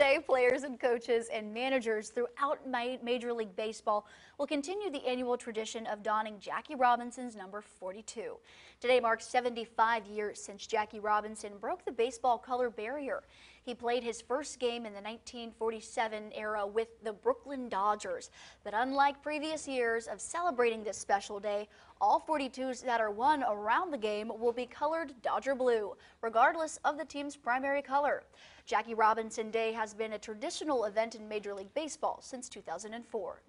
Today, players and coaches and managers throughout Major League Baseball will continue the annual tradition of donning Jackie Robinson's number 42. Today marks 75 years since Jackie Robinson broke the baseball color barrier. He played his first game in the 1947 era with the Brooklyn Dodgers. But unlike previous years of celebrating this special day, all 42s that are won around the game will be colored Dodger blue, regardless of the team's primary color. Jackie Robinson Day has been a traditional event in Major League Baseball since 2004.